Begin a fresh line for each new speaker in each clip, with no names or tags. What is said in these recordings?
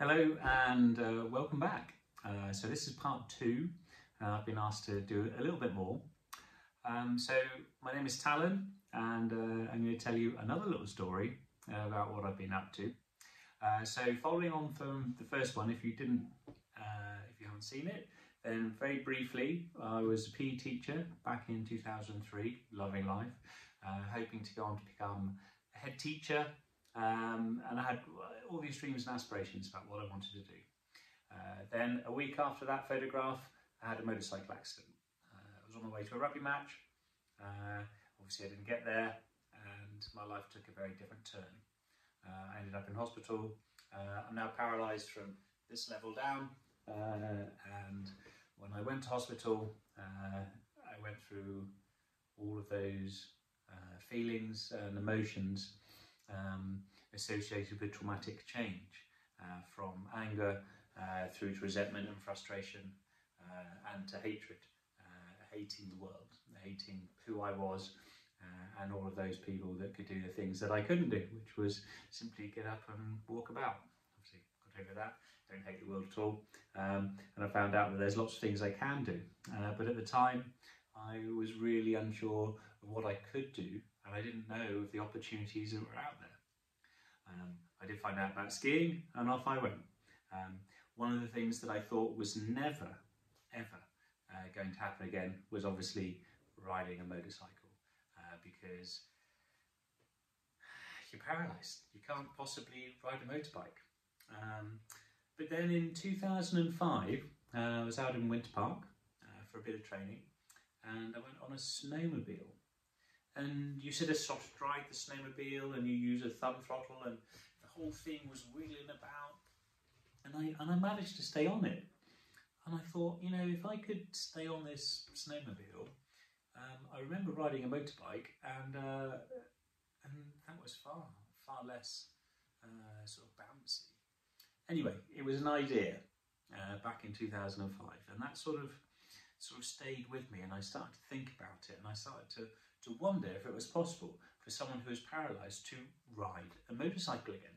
Hello and uh, welcome back. Uh, so this is part two. Uh, I've been asked to do a little bit more. Um, so my name is Talan and uh, I'm going to tell you another little story uh, about what I've been up to. Uh, so following on from the first one, if you didn't, if you haven't seen it, then very briefly, I was a PE teacher back in 2003, loving life, hoping to go on to become a head teacher um, and I had all these dreams and aspirations about what I wanted to do. Uh, then a week after that photograph, I had a motorcycle accident. Uh, I was on my way to a rugby match. Uh, obviously, I didn't get there, and my life took a very different turn. Uh, I ended up in hospital. Uh, I'm now paralysed from this level down, uh, and when I went to hospital, I went through all of those feelings and emotions um, associated with traumatic change, uh, from anger uh, through to resentment and frustration uh, and to hatred, uh, hating the world, hating who I was uh, and all of those people that could do the things that I couldn't do, which was simply get up and walk about. Obviously, got over that. Don't hate the world at all. Um, and I found out that there's lots of things I can do. But at the time, I was really unsure of what I could do and I didn't know of the opportunities that were out there. Um, I did find out about skiing and off I went. Um, one of the things that I thought was never, ever uh, going to happen again was obviously riding a motorcycle uh, because you're paralysed. You can't possibly ride a motorbike. Um, but then in 2005, uh, I was out in Winter Park uh, for a bit of training and I went on a snowmobile and you sort of soft ride the snowmobile and you use a thumb throttle and the whole thing was wheeling about. And I and I managed to stay on it. And I thought you know if I could stay on this snowmobile um, I remember riding a motorbike and uh, and that was far far less uh, sort of bouncy. Anyway it was an idea uh, back in 2005 and that sort of sort of stayed with me and I started to think about it and I started to to wonder if it was possible for someone who was paralysed to ride a motorcycle again.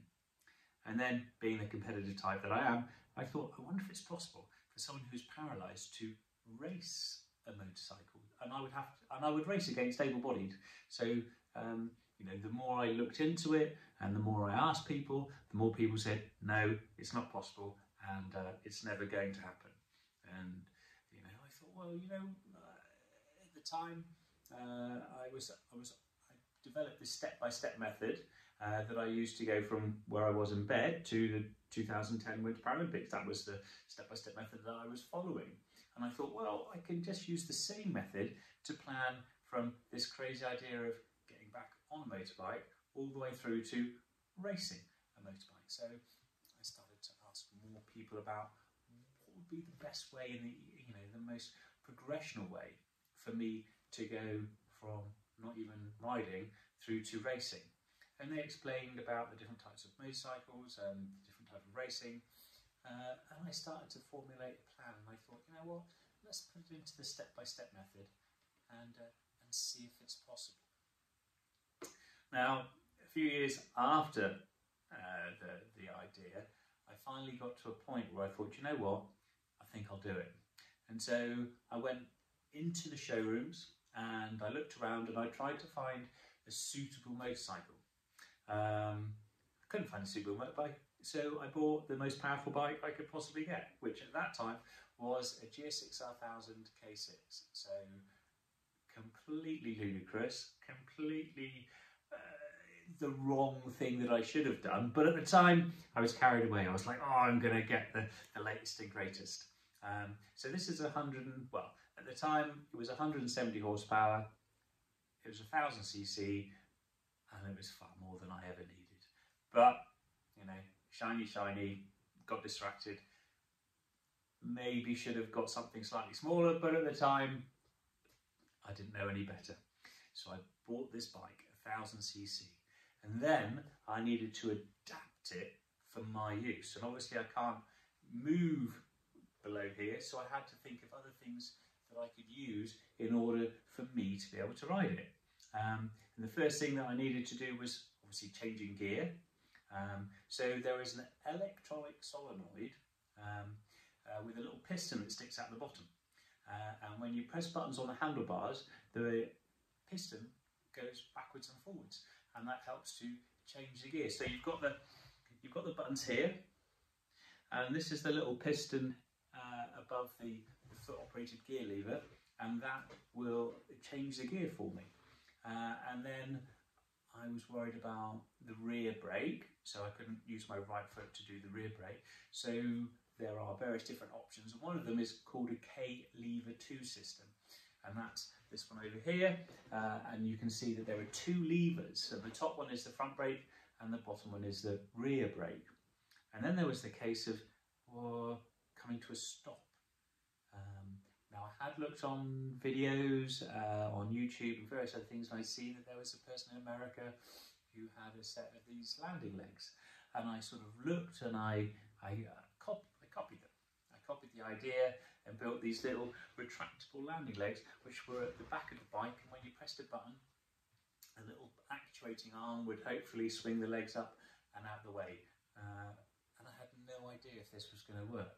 And then, being the competitive type that I am, I thought, I wonder if it's possible for someone who's paralysed to race a motorcycle. And I would have to, and I would race against able-bodied. So, um, you know, the more I looked into it and the more I asked people, the more people said, no, it's not possible and uh, it's never going to happen. And, you know, I thought, well, you know, uh, at the time, I was I was I developed this step-by-step method uh, that I used to go from where I was in bed to the 2010 Winter Paralympics. That was the step-by-step method that I was following. And I thought, well, I can just use the same method to plan from this crazy idea of getting back on a motorbike all the way through to racing a motorbike. So I started to ask more people about what would be the best way and the you know the most progressional way for me to go from not even riding through to racing. And they explained about the different types of motorcycles and the different type of racing. Uh, and I started to formulate a plan and I thought, you know what, let's put it into the step-by-step -step method and, uh, and see if it's possible. Now, a few years after uh, the, the idea, I finally got to a point where I thought, you know what, I think I'll do it. And so I went into the showrooms and I looked around and I tried to find a suitable motorcycle. Um, I couldn't find a suitable motorbike, so I bought the most powerful bike I could possibly get, which at that time was a GSX-R1000 K6. So completely ludicrous, completely uh, the wrong thing that I should have done. But at the time, I was carried away. I was like, oh, I'm going to get the, the latest and greatest. Um, so this is a hundred and well, at the time it was 170 horsepower. It was a thousand cc, and it was far more than I ever needed. But you know, shiny, shiny. Got distracted. Maybe should have got something slightly smaller, but at the time I didn't know any better. So I bought this bike, a thousand cc, and then I needed to adapt it for my use. And obviously I can't move below here. So I had to think of other things that I could use in order for me to be able to ride it. Um, and the first thing that I needed to do was obviously changing gear. Um, so there is an electronic solenoid um, uh, with a little piston that sticks out the bottom. Uh, and when you press buttons on the handlebars, the piston goes backwards and forwards, and that helps to change the gear. So you've got the you've got the buttons here, and this is the little piston uh, above the, foot-operated gear lever, and that will change the gear for me. Uh, and then I was worried about the rear brake, so I couldn't use my right foot to do the rear brake. So there are various different options, and one of them is called a K lever 2 system, and that's this one over here. Uh, and you can see that there are two levers. So the top one is the front brake, and the bottom one is the rear brake. And then there was the case of well, coming to a stop. I had looked on videos uh, on YouTube and various other things, and I see that there was a person in America who had a set of these landing legs, and I sort of looked and I I, uh, I copied them. I copied the idea and built these little retractable landing legs, which were at the back of the bike, and when you pressed a button, a little actuating arm would hopefully swing the legs up and out of the way. Uh, and I had no idea if this was going to work.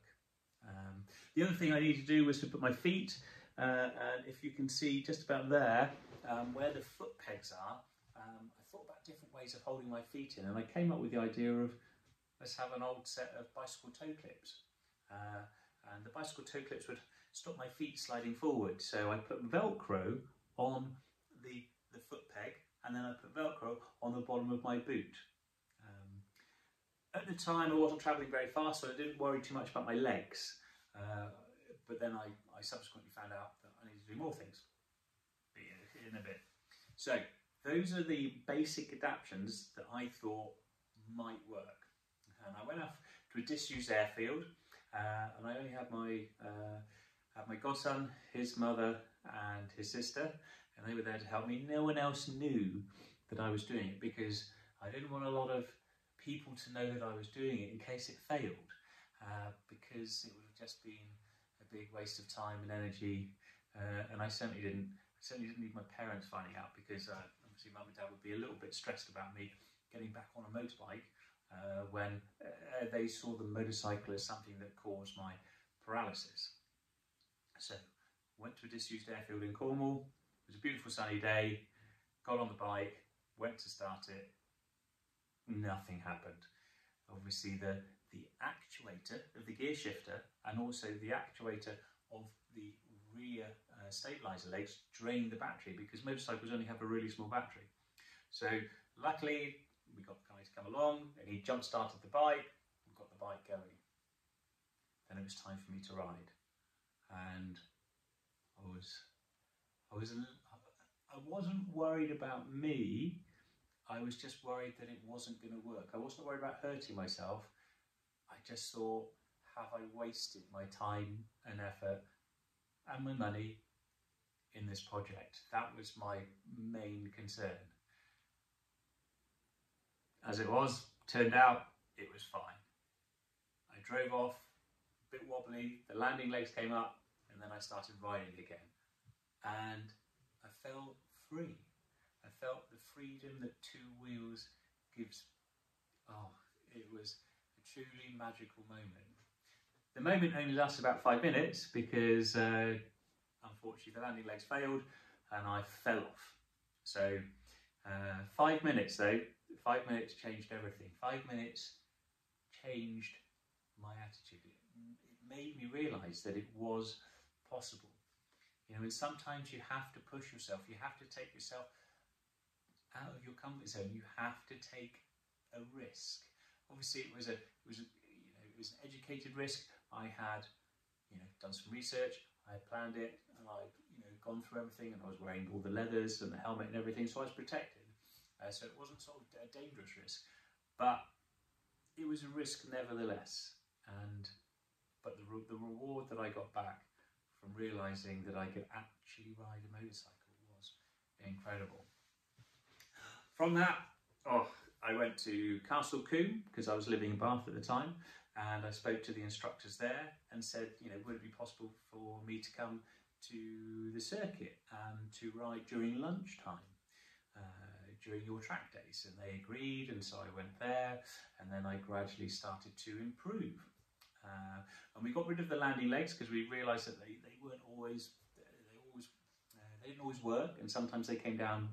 Um, the other thing I needed to do was to put my feet, uh, and if you can see just about there, um, where the foot pegs are, um, I thought about different ways of holding my feet in, and I came up with the idea of let's have an old set of bicycle toe clips. Uh, and the bicycle toe clips would stop my feet sliding forward. So I put Velcro on the, the foot peg, and then I put Velcro on the bottom of my boot. At the time, I wasn't travelling very fast, so I didn't worry too much about my legs. Uh, but then I, I subsequently found out that I needed to do more things in a bit. So those are the basic adaptations that I thought might work. And I went off to a disused airfield, uh, and I only had my uh, had my godson, his mother, and his sister, and they were there to help me. No one else knew that I was doing it because I didn't want a lot of people to know that I was doing it in case it failed, uh, because it would have just been a big waste of time and energy. Uh, and I certainly didn't. I certainly didn't need my parents finding out because uh, obviously mum and dad would be a little bit stressed about me getting back on a motorbike uh, when uh, they saw the motorcycle as something that caused my paralysis. So, went to a disused airfield in Cornwall. It was a beautiful sunny day. Got on the bike, went to start it. Nothing happened. Obviously, the the actuator of the gear shifter and also the actuator of the rear uh, stabilizer legs drained the battery because motorcycles only have a really small battery. So luckily we got the guy to come along and he jump started the bike and got the bike going. Then it was time for me to ride and I was I was I wasn't worried about me I was just worried that it wasn't going to work. I wasn't worried about hurting myself. I just thought, have I wasted my time and effort and my money in this project. That was my main concern. As it was, turned out it was fine. I drove off, a bit wobbly, the landing legs came up, and then I started riding again. And I felt free. I felt the freedom that two wheels gives. Oh, it was a truly magical moment. The moment only lasted about five minutes because uh, unfortunately the landing legs failed and I fell off. So uh, five minutes though, five minutes changed everything. Five minutes changed my attitude. It made me realise that it was possible. You know, and sometimes you have to push yourself. You have to take yourself out of your comfort zone. You have to take a risk. Obviously, it was a it was a, you know it was an educated risk. I had, you know, done some research, I had planned it, and I, you know, gone through everything, and I was wearing all the leathers and the helmet and everything, so I was protected. Uh, so it wasn't sort of a dangerous risk, but it was a risk nevertheless. And but the re- the reward that I got back from realizing that I could actually ride a motorcycle was incredible. From that, oh, I went to Castle Combe because I was living in Bath at the time, and I spoke to the instructors there and said, you know, would it be possible for me to come to the circuit and to ride during lunchtime? Uh, during your track days? And they agreed, and so I went there, and then I gradually started to improve. Uh, and we got rid of the landing legs because we realised that they, they weren't always they always uh, they didn't always work, and sometimes they came down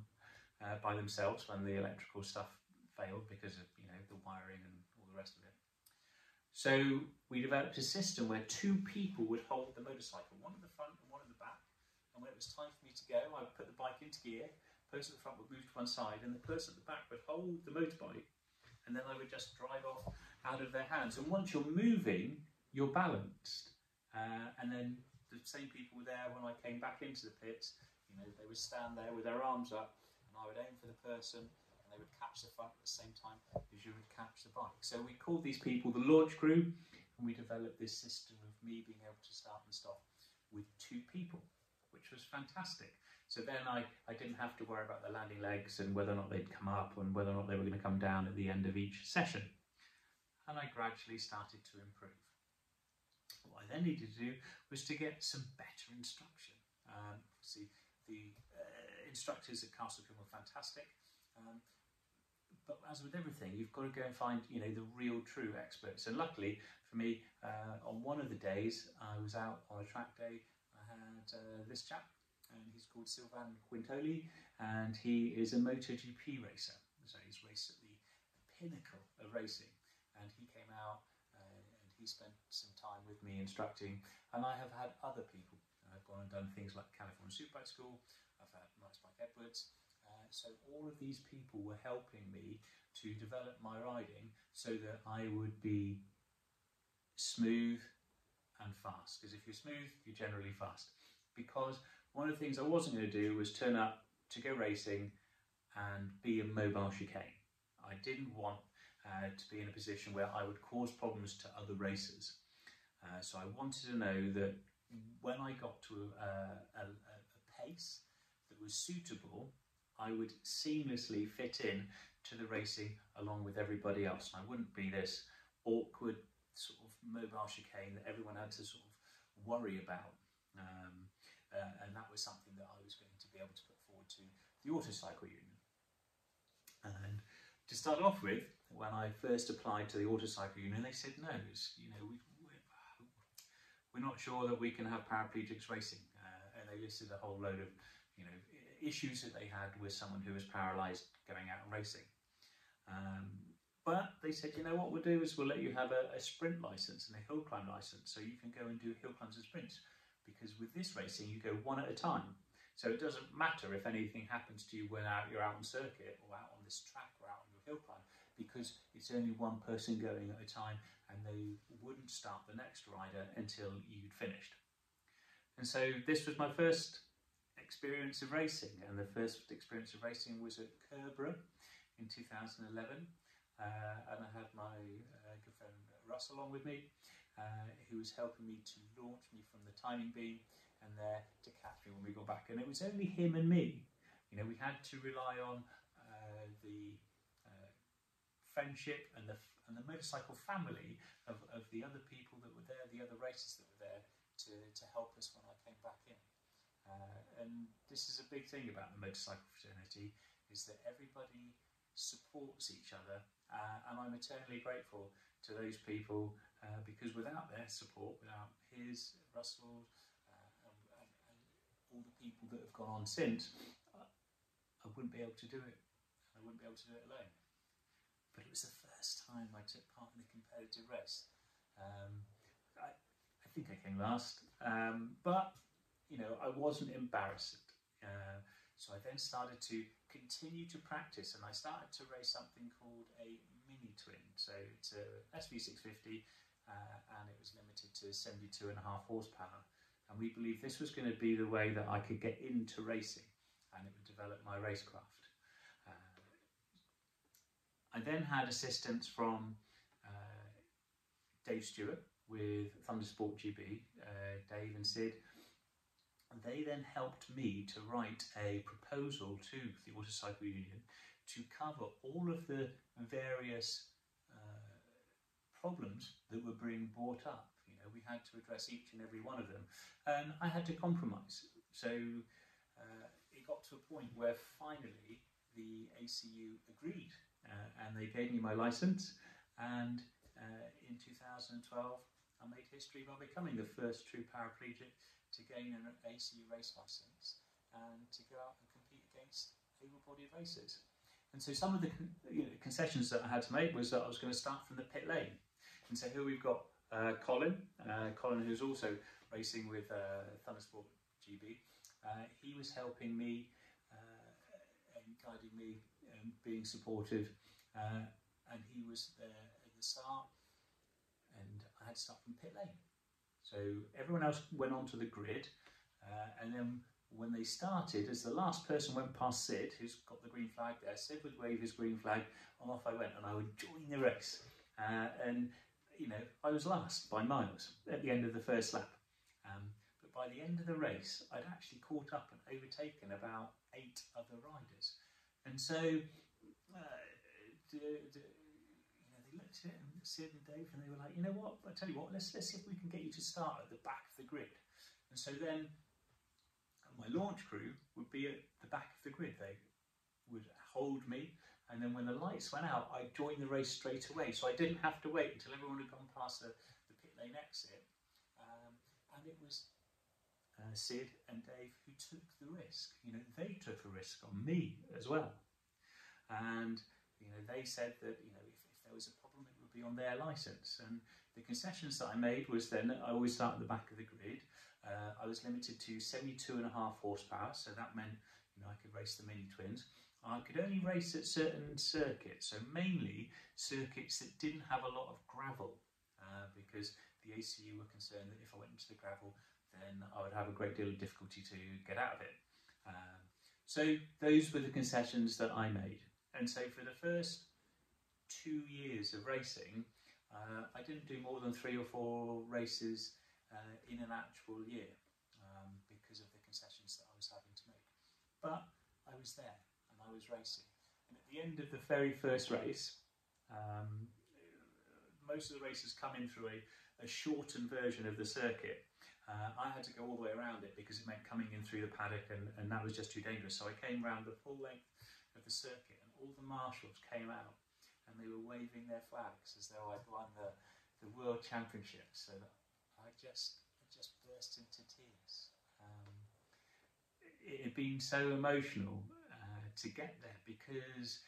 uh, by themselves when the electrical stuff failed because of you know the wiring and all the rest of it. So we developed a system where two people would hold the motorcycle, one at the front and one at the back. And when it was time for me to go, I would put the bike into gear, the person at the front would move to one side, and the person at the back would hold the motorbike, and then I would just drive off out of their hands. And once you're moving, you're balanced. Uh, and then the same people were there when I came back into the pits. You know, they would stand there with their arms up, and I would aim for the person, and they would catch the front at the same time as you would catch the bike. So we called these people the launch crew, and we developed this system of me being able to start and stop with two people, which was fantastic. So then I, I didn't have to worry about the landing legs and whether or not they'd come up and whether or not they were going to come down at the end of each session. And I gradually started to improve. What I then needed to do was to get some better instruction. Um, see, the uh, instructors at Castle Combe were fantastic. Um, but as with everything, you've got to go and find, you know, the real true experts. And luckily for me, uh, on one of the days, I was out on a track day. I had uh, this chap, and he's called Sylvain Guintoli, and he is a MotoGP racer. So he's raced at the, pinnacle of racing. And he came out uh, and he spent some time with me instructing. And I have had other people. I've gone and done things like California Superbike School. Had Nice Bike Edwards so all of these people were helping me to develop my riding so that I would be smooth and fast. Because if you're smooth, you're generally fast. Because one of the things I wasn't going to do was turn up to go racing and be a mobile chicane. I didn't want uh, to be in a position where I would cause problems to other racers. Uh, so I wanted to know that when I got to a, a, a pace that was suitable I would seamlessly fit in to the racing along with everybody else. And I wouldn't be this awkward sort of mobile chicane that everyone had to sort of worry about. Um, uh, and that was something that I was going to be able to put forward to the Autocycle Union. And to start off with, when I first applied to the Autocycle Union, they said no, you know, we, we're, not sure that we can have paraplegics racing. Uh, and they listed a whole load of, you know, issues that they had with someone who was paralysed going out and racing. Um, but they said, you know what we'll do is we'll let you have a, a, sprint license and a hill climb license so you can go and do hill climbs and sprints. Because with this racing, you go one at a time. So it doesn't matter if anything happens to you when out, you're out on circuit or out on this track or out on your hill climb because it's only one person going at a time and they wouldn't start the next rider until you'd finished. And so this was my first experience of racing, and the first experience of racing was at Curborough in 2011. Uh, and I had my uh, good friend Russ along with me, uh, who was helping me to launch me from the timing beam and there to catch me when we got back. And it was only him and me. You know, we had to rely on uh, the uh, friendship and the and the motorcycle family of, of the other people that were there, the other racers that were there to, to help us when came back in. Uh, and this is a big thing about the motorcycle fraternity is that everybody supports each other uh, and I'm eternally grateful to those people uh, because without their support, without his, Russell, uh, and, and, and, all the people that have gone on since, uh, I wouldn't be able to do it. I wouldn't be able to do it alone. But it was the first time I took part in a competitive race. Um, I, I think I came last, um, but you know, I wasn't embarrassed. Uh, so I then started to continue to practice and I started to race something called a mini twin. So it's a SV650 uh, and it was limited to 72 and a half horsepower. And we believed this was going to be the way that I could get into racing and it would develop my racecraft. Uh, I then had assistance from uh, Dave Stewart with Thundersport GB, uh, Dave and Sid, they then helped me to write a proposal to the Autocycle Union to cover all of the various uh, problems that were being brought up. You know, we had to address each and every one of them, and I had to compromise. So uh, it got to a point where finally the ACU agreed uh, and they gave me my license. And uh, in 2012, I made history by becoming the first true paraplegic to gain an ACU race license and to go out and compete against able-bodied racers. And so some of the you know, concessions that I had to make was that I was going to start from the pit lane. And so here we've got uh, Colin, uh, Colin who's also racing with uh, Thundersport GB. Uh, he was helping me uh, and guiding me and being supportive. Uh, and he was there at the start and I had to start from pit lane. So everyone else went onto the grid and then when they started, as the last person went past Sid, who's got the green flag there, Sid would wave his green flag, and off I went, and I would join the race. Uh, and, you know, I was last by miles at the end of the first lap. Um, but by the end of the race, I'd actually caught up and overtaken about eight other riders. And so, uh, do, do, you know, they looked at it, and Sid and Dave, and they were like, you know what, I tell you what, let's, let's see if we can get you to start at the back of the grid. And so then my launch crew would be at the back of the grid. They would hold me, and then when the lights went out, I joined the race straight away. So I didn't have to wait until everyone had gone past the, the pit lane exit. Um, and it was uh, Sid and Dave who took the risk. You know, they took a risk on me as well. And, you know, they said that, you know, there was a problem, it would be on their license. And the concessions that I made was then I always start at the back of the grid. Uh, I was limited to 72 and a half horsepower, so that meant you know I could race the mini twins. I could only race at certain circuits, so mainly circuits that didn't have a lot of gravel, uh, because the ACU were concerned that if I went into the gravel, then I would have a great deal of difficulty to get out of it. Um, so those were the concessions that I made. And so for the first two years of racing, uh, I didn't do more than three or four races uh, in an actual year um, because of the concessions that I was having to make. But I was there and I was racing. And at the end of the very first race, um, most of the races come in through a, a shortened version of the circuit. Uh, I had to go all the way around it because it meant coming in through the paddock and, and that was just too dangerous. So I came around the full length of the circuit and all the marshals came out and they were waving their flags as though I'd won the, the World Championship. So I just I just burst into tears. Um, it had been so emotional uh, to get there because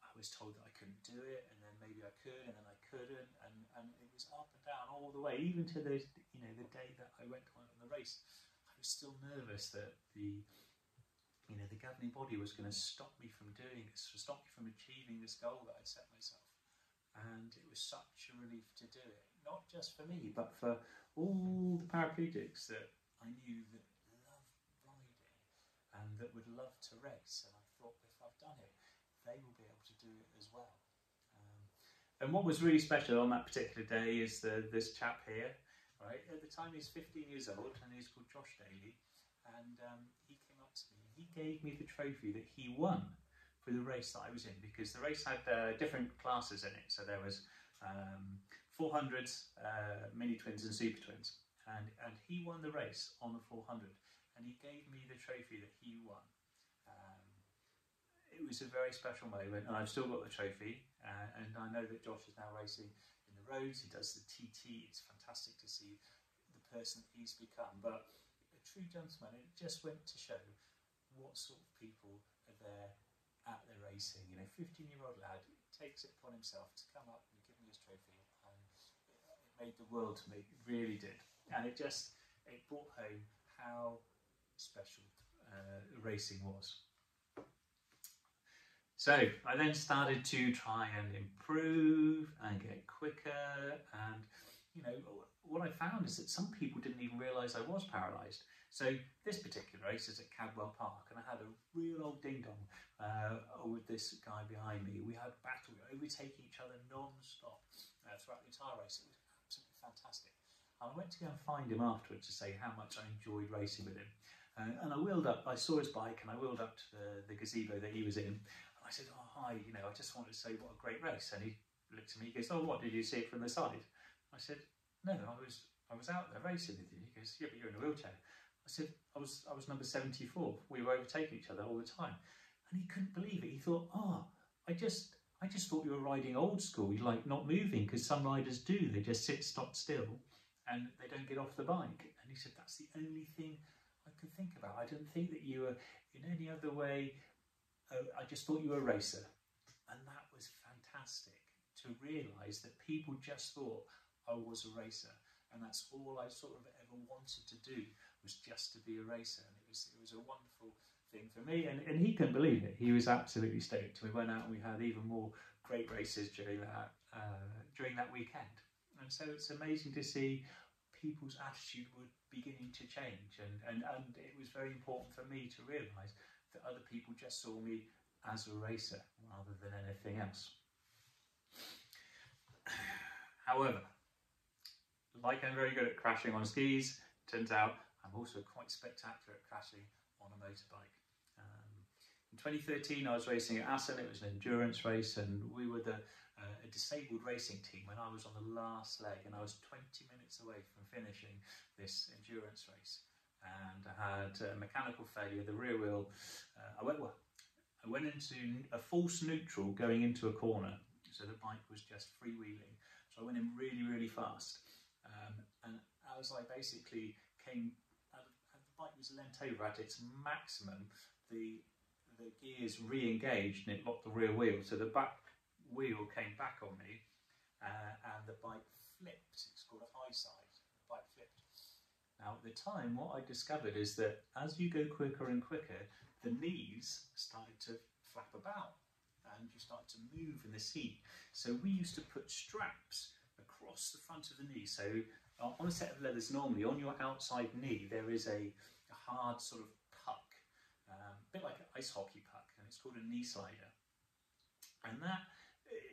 I was told that I couldn't do it, and then maybe I could, and then I couldn't, and, and it was up and down all the way, even to the you know the day that I went on the race. I was still nervous that the you know the governing body was going to stop me from doing this, stop me from achieving this goal that I'd set myself and it was such a relief to do it. Not just for me, but for all the paraplegics that I knew that loved riding and that would love to race. And I thought, if I've done it, they will be able to do it as well. Um, and what was really special on that particular day is the, this chap here. Right at the time, he's 15 years old, and he's called Josh Daly. And um, he gave me the trophy that he won for the race that I was in because the race had uh, different classes in it. So there was um, 400s, uh, mini twins and super twins. And, and he won the race on the 400 and he gave me the trophy that he won. Um, it was a very special moment and I've still got the trophy uh, and I know that Josh is now racing in the roads, he does the TT, it's fantastic to see the person he's become. But a true gentleman, it just went to show what sort of people are there at the racing. You know, 15 year old lad takes it upon himself to come up and give me his trophy, and it, made the world to me. It really did, and it just it brought home how special uh, racing was. So I then started to try and improve and get quicker and you know what I found is that some people didn't even realise I was paralysed. So this particular race is at Cadwell Park, and I had a real old ding dong uh, with this guy behind me. We had battle, we were overtaking each other non-stop uh, throughout the entire race. It was absolutely fantastic. And I went to go and find him afterwards to say how much I enjoyed racing with him. Uh, and I wheeled up, I saw his bike and I wheeled up to the, the gazebo that he was in. And I said, oh, hi, you know, I just wanted to say what a great race. And he looked at me, he goes, oh, what, did you see it from the side? I said, no, I was I was out there racing with you. He goes, yeah, but you're in a wheelchair. I said, I was, I was number 74. We were overtaking each other all the time. And he couldn't believe it. He thought, oh, I just I just thought you were riding old school, You're like not moving, because some riders do. They just sit stock still and they don't get off the bike. And he said, that's the only thing I could think about. I didn't think that you were in any other way. Uh, I just thought you were a racer. And that was fantastic to realise that people just thought I was a racer. And that's all I sort of ever wanted to do was just to be a racer. And it was, it was a wonderful thing for me. And, and he couldn't believe it. He was absolutely stoked. We went out and we had even more great races during that, uh, during that weekend. And so it's amazing to see people's attitude were beginning to change. And, and, and it was very important for me to realise that other people just saw me as a racer rather than anything else. However, like I'm very good at crashing on skis, turns out I'm also quite spectacular at crashing on a motorbike. Um, in 2013, I was racing at Assen. It was an endurance race, and we were the uh, a disabled racing team when I was on the last leg, and I was 20 minutes away from finishing this endurance race. And I had a mechanical failure. The rear wheel, uh, I went well. I went into a false neutral going into a corner, so the bike was just freewheeling. So I went in really, really fast, um, and as I basically came bike was leant over at its maximum, the the gears re-engaged and it locked the rear wheel. So the back wheel came back on me uh, and the bike flipped. It's called a high side. The bike flipped. Now at the time, what I discovered is that as you go quicker and quicker, the knees started to flap about and you start to move in the seat. So we used to put straps across the front of the knee. So on a set of leathers normally, on your outside knee, there is a hard sort of puck, um, a bit like an ice hockey puck, and it's called a knee slider. And that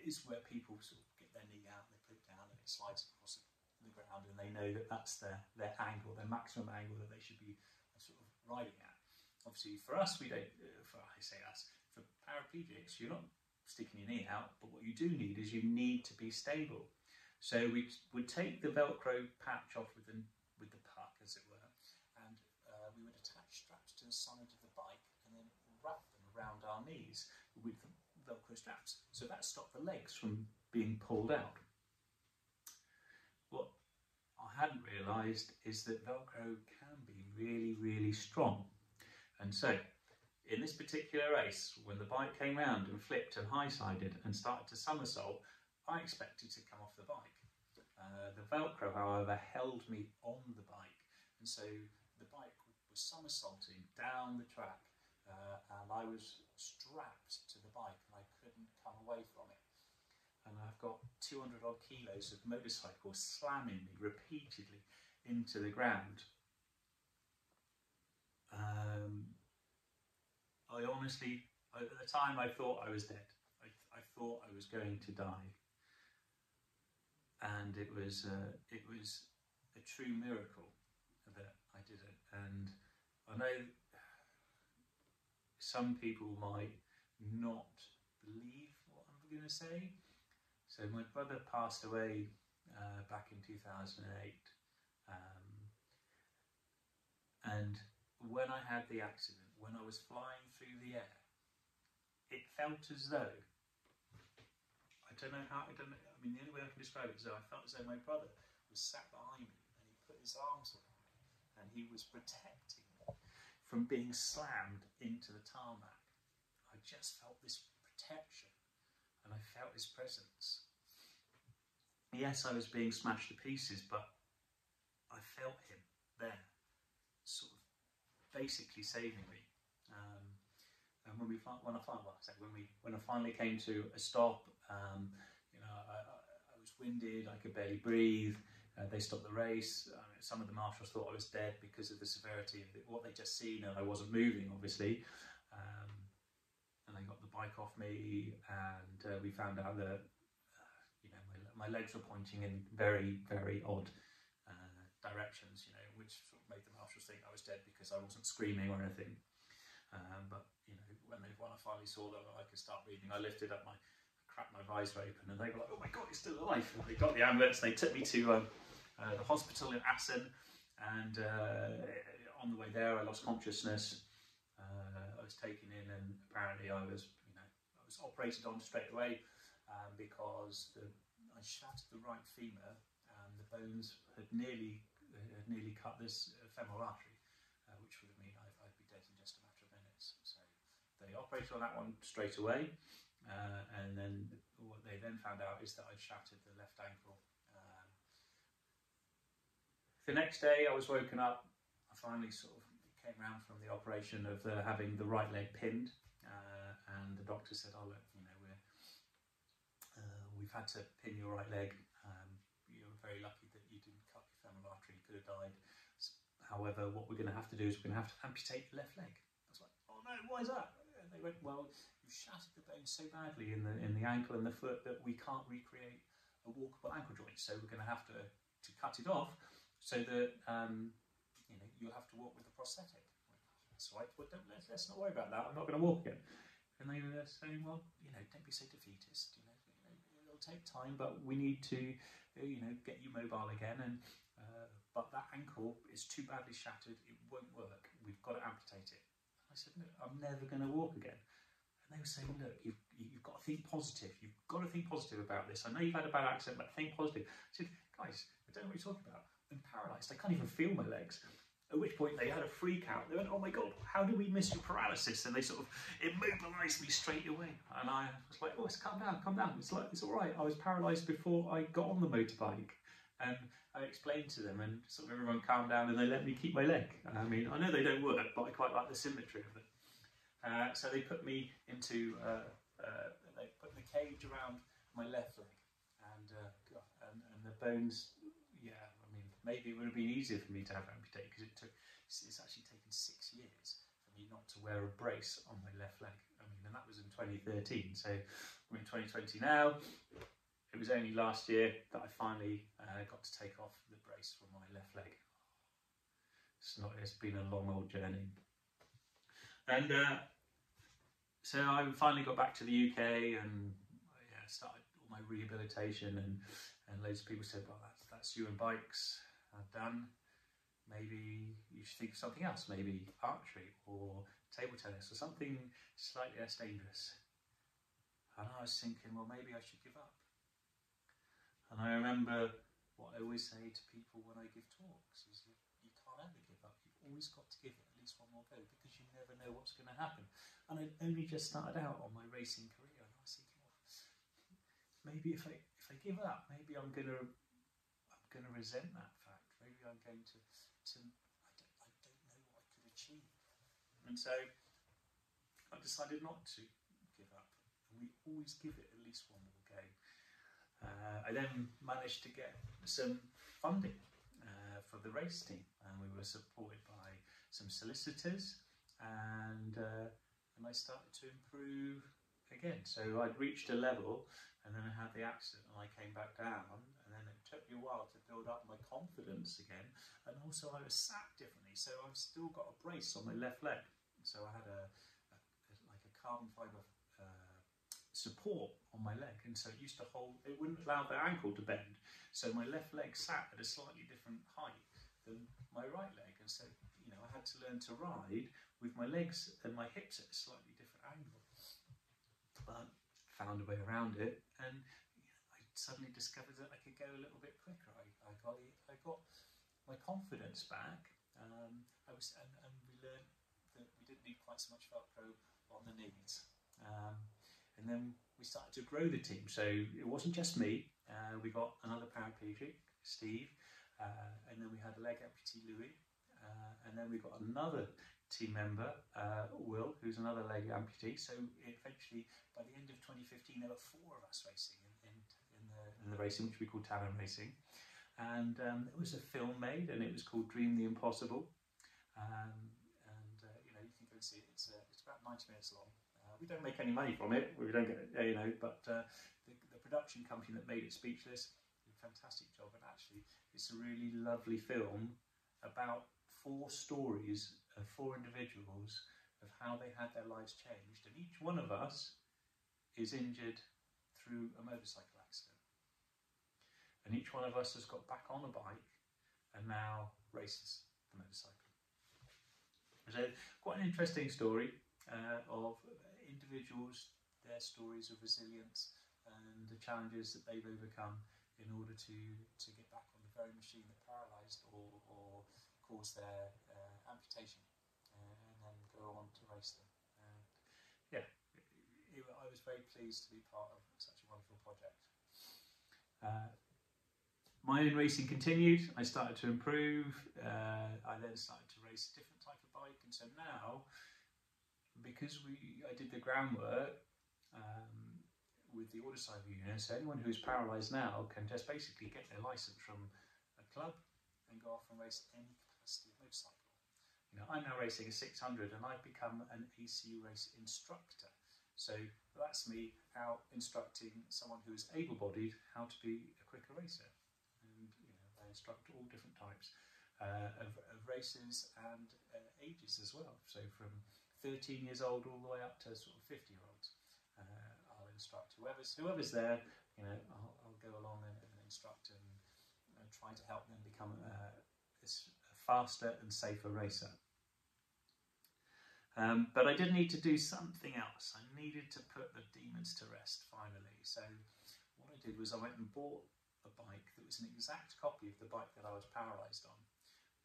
is where people sort of get their knee out, and they put it down, and it slides across the ground, and they know that that's their, their angle, their maximum angle that they should be uh, sort of riding at. Obviously, for us, we don't, uh, for I say us, for paraplegics, you're not sticking your knee out, but what you do need is you need to be stable. So we would take the Velcro patch off with the, with the puck, as it were, and uh, we would attach straps to the side of the bike and then wrap them around our knees with Velcro straps. So that stopped the legs from being pulled out. What I hadn't realised is that Velcro can be really, really strong. And so, in this particular race, when the bike came round and flipped and high-sided and started to somersault, I expected to come off the bike. Uh, the Velcro, however, held me on the bike, and so the bike was somersaulting down the track uh, and I was strapped to the bike and I couldn't come away from it. And I've got 200 odd kilos of motorcycle slamming me repeatedly into the ground. Um, I honestly, at the time I thought I was dead. I, I thought I was going to die. And it was, uh, it was a true miracle that I did it. And I know some people might not believe what I'm going to say. So my brother passed away uh, back in 2008. Um, and when I had the accident, when I was flying through the air, it felt as though, don't know how, I don't know, I mean, the only way I can describe it is I felt as though my brother was sat behind me and he put his arms around me and he was protecting me from being slammed into the tarmac. I just felt this protection and I felt his presence. Yes, I was being smashed to pieces, but I felt him there, sort of basically saving me. Um, and when we when I finally when we when I finally came to a stop, um, you know, I, I, I was winded, I could barely breathe. Uh, they stopped the race. Uh, some of the marshals thought I was dead because of the severity of what they'd just seen, and I wasn't moving, obviously. Um, and they got the bike off me, and uh, we found out that uh, you know my, my, legs were pointing in very, very odd uh, directions. You know, which sort of made the marshals think I was dead because I wasn't screaming or anything. Um, but you know, when they when I finally saw that I could start breathing, I lifted up my cracked were open, and they were like, "Oh my god, he's still alive!" And they got the ambulance. They took me to um, uh, the hospital in Assen, and uh, on the way there, I lost consciousness. Uh, I was taken in and apparently I was, you know, I was operated on straight away um, because the, I shattered the right femur and the bones had nearly had nearly cut this femoral artery, uh, which would have mean I, would be dead in just a matter of minutes. So they operated on that one straight away, uh, and then what they then found out is that I'd shattered the left ankle. Um, the next day I was woken up. I finally sort of came around from the operation of uh, having the right leg pinned, uh, and the doctor said, "Oh look, you know, we're uh, we've had to pin your right leg. Um, you're very lucky that you didn't cut your femoral artery. You could have died. However, what we're going to have to do is we're going to have to amputate your left leg." I was like, "Oh no, why is that?" And they went, "Well, shattered the bone so badly in the in the ankle and the foot that we can't recreate a walkable ankle joint. So we're going to have to to cut it off so that." Um, you know, you'll have to walk with a prosthetic. That's right, well, don't, let's, let's not worry about that. I'm not going to walk again. And they were saying, well, you know, don't be so defeatist. You know, it'll take time, but we need to, uh, you know, get you mobile again. And uh, but that ankle is too badly shattered; it won't work. We've got to amputate it. I said, look, I'm never going to walk again. They were saying, look, you've, you've got to think positive. You've got to think positive about this. I know you've had a bad accident, but think positive. I said, guys, I don't know what you're talking about. I'm paralysed. I can't even feel my legs. At which point they had a freak out. They went, "Oh my god, how did we miss your paralysis?" And they sort of immobilised me straight away. And I was like, "Oh, it's calm down, calm down. It's like it's all right. I was paralysed before I got on the motorbike." And I explained to them, and sort of everyone calmed down, and they let me keep my leg. I mean, I know they don't work, but I quite like the symmetry of it. Uh, so they put me into, uh, uh, they put the cage around my left leg, and, uh, and, and the bones Yeah, I mean, maybe it would have been easier for me to have amputated because it took it's actually taken six years for me not to wear a brace on my left leg. I mean, and that was in 2013. So we're in 2020 now. It was only last year that I finally uh, got to take off the brace from my left leg. It's not. It's been a long old journey. And uh, so I finally got back to the UK and yeah, started all my rehabilitation and and loads of people said, well, that's that's you and bikes done, maybe you should think of something else, maybe archery or table tennis or something slightly less dangerous. And I was thinking, well, maybe I should give up. And I remember what I always say to people when I give talks is you, you can't ever give up. You've always got to give it at least one more go you never know what's going to happen. And I'd only just started out on my racing career, and I was thinking, well, maybe if I if I give up, maybe I'm gonna I'm gonna resent that fact. maybe I'm going to, to I, don't, I don't know what I could achieve. And so I decided not to give up. And we always give it at least one more go. Uh, I then managed to get some funding uh, for the race team, and we were supported by some solicitors, and uh, and I started to improve again. So I'd reached a level, and then I had the accident, and I came back down, and then it took me a while to build up my confidence again. And also, I was sat differently, so I've still got a brace on my left leg. So I had a, a, a like a carbon fibre uh, support on my leg, and so it used to hold. It wouldn't allow the ankle to bend. So my left leg sat at a slightly different height than my right leg, and so you know I had to learn to ride with my legs and my hips at a slightly different angle. But found a way around it, and I suddenly discovered that I could go a little bit quicker. I, I got I got my confidence back. Um, I was and, and, we learned that we didn't need quite so much Velcro on the knees. Um, and then we started to grow the team. So it wasn't just me. Uh, we got another paraplegic, Steve, uh, and then we had a leg amputee, Louis, uh, and then we got another team member, uh, Will, who's another leg amputee. So eventually, by the end of 2015, there were four of us racing in the racing, which we call Talan Racing. And um, there was a film made, and it was called Dream the Impossible. Um, and uh, you know, you can go and see it. It's, uh, it's about 90 minutes long. Uh, we don't make any money from it. We don't get it, you know. But uh, the, the, production company that made it, Speechless, did a fantastic job. And actually, it's a really lovely film about four stories of four individuals of how they had their lives changed, and each one of us is injured through a motorcycle accident. and each one of us has got back on a bike and now races the motorcycle. So quite an interesting story uh, of individuals, their stories of resilience and the challenges that they've overcome in order to, to get back on the very machine that paralysed or, or caused their uh, amputation go on to race them. Yeah, it, it, I was very pleased to be part of such a wonderful project. Uh, my own racing continued. I started to improve. Uh, I then started to race a different type of bike, and so now, because we I did the groundwork um, with the Autocycle Union, so anyone who's paralysed now can just basically get their license from a club and go off and race any capacity of motorcycle. You know, I'm now racing a 600, and I've become an ACU race instructor. So that's me out instructing someone who is able-bodied how to be a quicker racer And I instruct all different types uh, of, of, races and uh, ages as well. So from 13 years old all the way up to sort of 50 year olds. Uh, I'll instruct whoever's whoever's there. You know, I'll, I'll go along and, and instruct and, and, try to help them become a, a faster and safer racer. Um, but I did need to do something else. I needed to put the demons to rest finally. So what I did was I went and bought a bike that was an exact copy of the bike that I was paralysed on.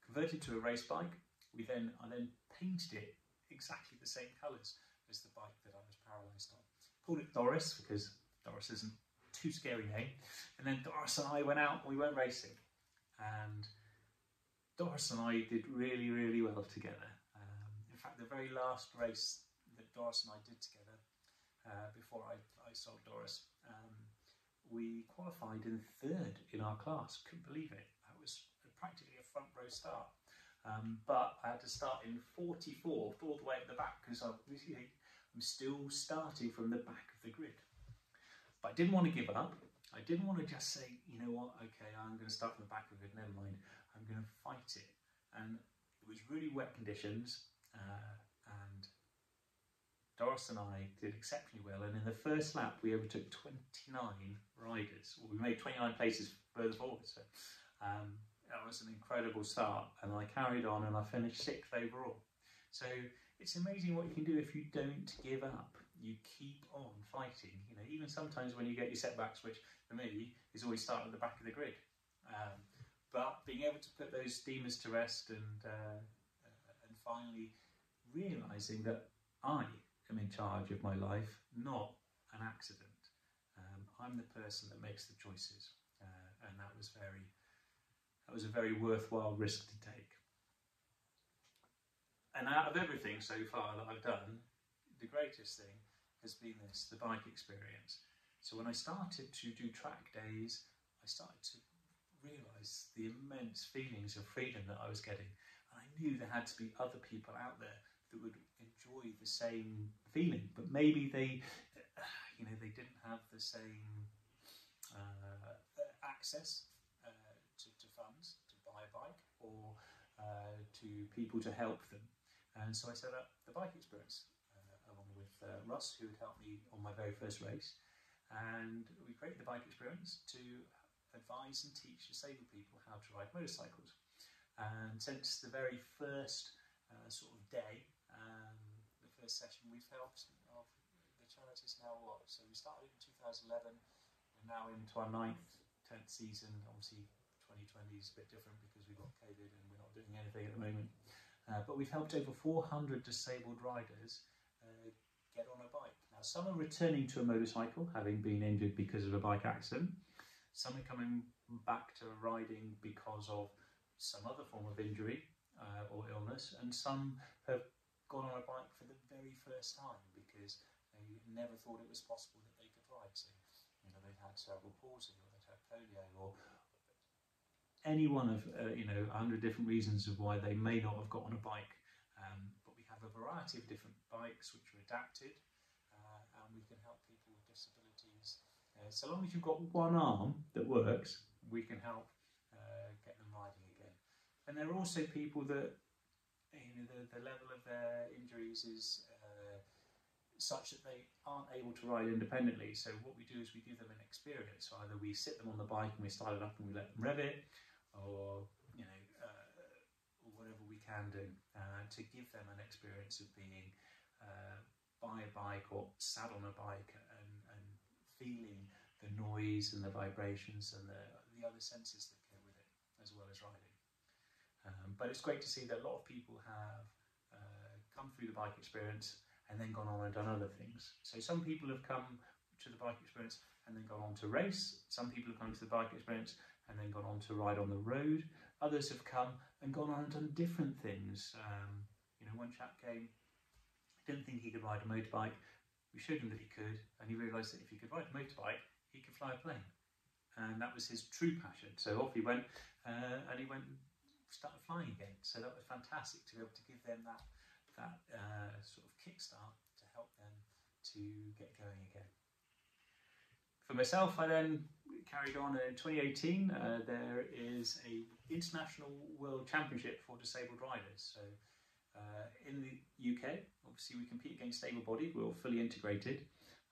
Converted to a race bike, we then I then painted it exactly the same colours as the bike that I was paralysed on. Called it Doris because Doris isn't too scary name. And then Doris and I went out we went racing. And Doris and I did really, really well together. Um, in fact, the very last race that Doris and I did together uh, before I, I sold Doris, um, we qualified in third in our class. Couldn't believe it. That was practically a front row start. Um, but I had to start in 44th all the way at the back because I'm still starting from the back of the grid. But I didn't want to give up. I didn't want to just say, you know what, okay, I'm going to start from the back of it, never mind. I'm going to fight it. And it was really wet conditions. Uh, and Doris and I did exceptionally well, and in the first lap we overtook 29 riders. Well, we made 29 places further forward, so um, that was an incredible start. And I carried on, and I finished sixth overall. So it's amazing what you can do if you don't give up. You keep on fighting. You know, even sometimes when you get your setbacks, which for me is always start at the back of the grid. Um, but being able to put those demons to rest and uh, and finally realizing that I am in charge of my life, not an accident. Um, I'm the person that makes the choices, uh, and that was very, that was a very worthwhile risk to take. And out of everything so far that I've done, the greatest thing has been this, the bike experience. So when I started to do track days, I started to realise the immense feelings of freedom that I was getting. And I knew there had to be other people out there that would enjoy the same feeling, but maybe they, you know, they didn't have the same uh, access uh, to, to, funds to buy a bike or uh, to people to help them. And so I set up the bike experience uh, along with uh, Russ, who had helped me on my very first race. And we created the bike experience to advise and teach disabled people how to ride motorcycles. And since the very first uh, sort of day the first session, we've helped of the charities now what? So we started in 2011, we're now into our ninth, tenth season. Obviously, 2020 is a bit different because we've got COVID and we're not doing anything at the moment. Uh, but we've helped over 400 disabled riders uh, get on a bike. Now, some are returning to a motorcycle, having been injured because of a bike accident. Some are coming back to riding because of some other form of injury uh, or illness, and some have gone on a bike for the very first time because they never thought it was possible that they could ride. So, you know, they've had cerebral palsy or they've had polio or any one of, uh, you know, a hundred different reasons of why they may not have got on a bike. Um, but we have a variety of different bikes which are adapted uh, and we can help people with disabilities. Uh, so long as you've got one arm that works, we can help uh, get them riding again. And there are also people that you know, the, the level of their injuries is uh, such that they aren't able to ride independently. So what we do is we give them an experience. So either we sit them on the bike and we start it up and we let them rev it, or you know, uh, or whatever we can do uh, to give them an experience of being by a bike or sat on a bike feeling the noise and the vibrations and the, the other senses that go with it, as well as riding. Um, but it's great to see that a lot of people have uh, come through the bike experience and then gone on and done other things. So some people have come to the bike experience and then gone on to race. Some people have come to the bike experience and then gone on to ride on the road. Others have come and gone on and done different things. Um, you know, one chap came, didn't think he could ride a motorbike. We showed him that he could, and he realised that if he could ride a motorbike, he could fly a plane. And that was his true passion. So off he went, uh, and he went and started flying again. So that was fantastic to be able to give them that that uh, sort of kickstart to help them to get going again. For myself, I then carried on in 2018. Uh, there is a international world championship for disabled riders. So uh, in the UK, obviously we compete against able-bodied. We're all fully integrated.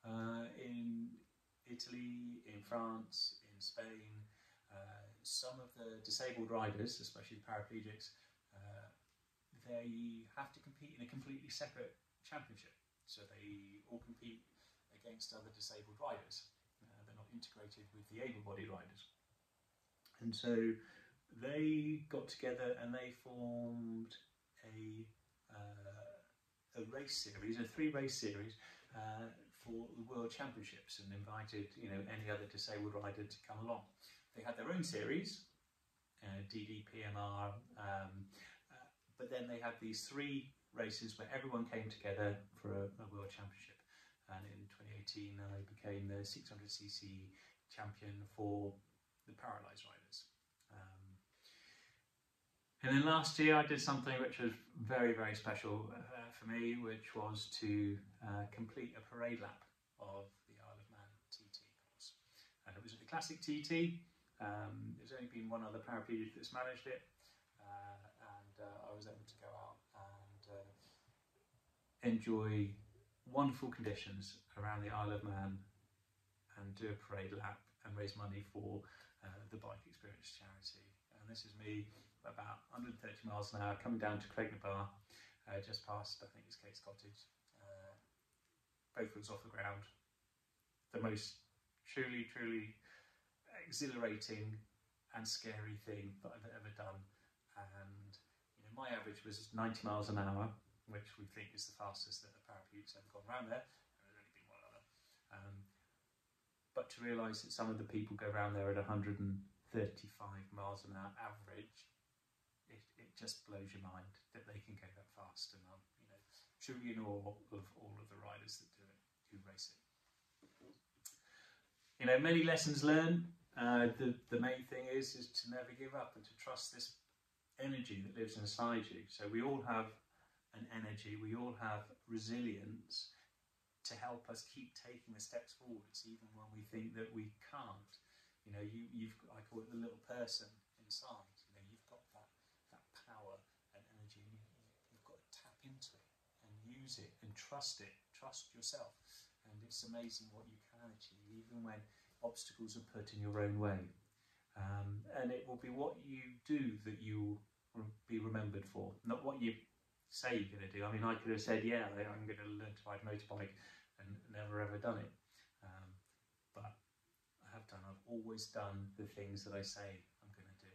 Uh, in Italy, in France, in Spain, uh, some of the disabled riders, especially paraplegics, uh, they have to compete in a completely separate championship. So they all compete against other disabled riders. Uh, they're not integrated with the able-bodied riders. And so they got together and they formed a, uh, a race series, a three race series uh, for the World Championships and invited you know any other disabled rider to come along. They had their own series, uh, DDPMR, um, but then they had these three races where everyone came together for a, a world championship. And in 2018, I became the 600cc champion for the paralysed riders. And then last year, I did something which was very, very special uh, for me, which was to uh, complete a parade lap of the Isle of Man TT course. And it was a classic TT. Um, there's only been one other paraplegic that's managed it, uh, I was able to go out and uh, enjoy wonderful conditions around the Isle of Man and do a parade lap and raise money for uh, the Bike Experience charity. And this is me about 130 miles an hour coming down to Creg-ny-Baa, uh, just past, I think it's Kate's Cottage. Uh, both wheels off the ground. The most truly, truly exhilarating and scary thing that I've ever done. And my average was 90 miles an hour, which we think is the fastest that a paraplegic ever gone around there. There's only been one other. Um, but to realise that some of the people go around there at 135 miles an hour average, it, just blows your mind that they can go that fast. And I'm, you know, truly in awe of all of the riders that do it, who race it. You know, many lessons learned. Uh, the, the main thing is is to never give up and to trust this energy that lives inside you. So we all have an energy, we all have resilience to help us keep taking the steps forwards, even when we think that we can't. You know, you, you've I call it the little person inside. You know, you've got that that power and energy, and you, you've got to tap into and use it and trust it. Trust yourself, and it's amazing what you can achieve, even when obstacles are put in your own way. Um, and it will be what you do that you will be remembered for, not what you say you're going to do. I mean, I could have said, yeah, I'm going to learn to ride a motorbike and never ever done it. Um, but I have done, I've always done the things that I say I'm going to do.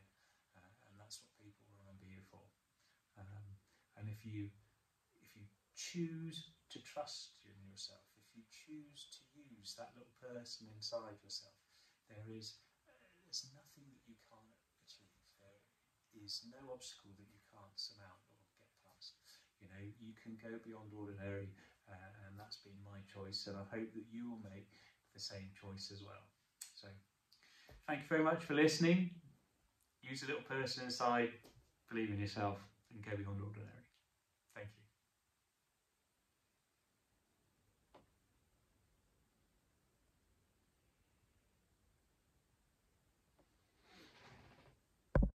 Uh, and that's what people remember you for. Um, and if you choose to trust in yourself, if you choose to use that little person inside yourself, there is there's nothing that you can't achieve. There is no obstacle that you can't surmount or get past. You know, you can go beyond ordinary, uh, and that's been my choice, and I hope that you will make the same choice as well. So, thank you very much for listening. Use a little person inside, believe in yourself, and go beyond ordinary.